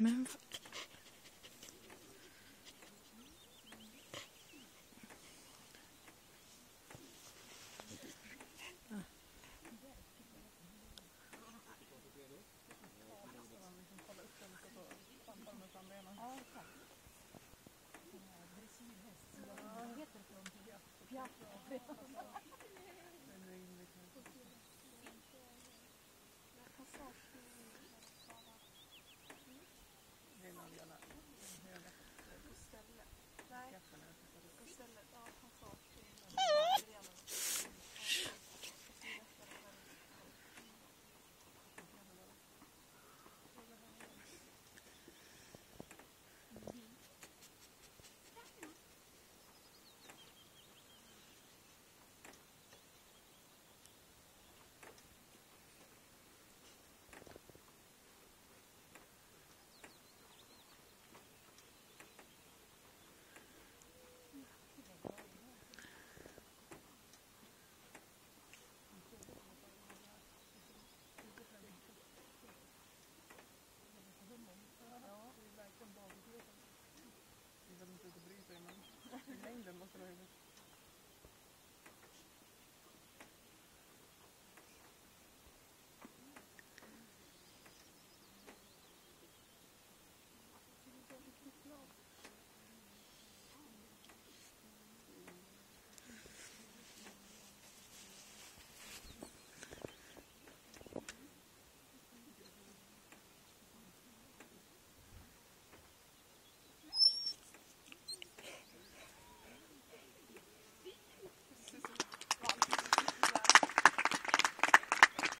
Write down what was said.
Men... Ja.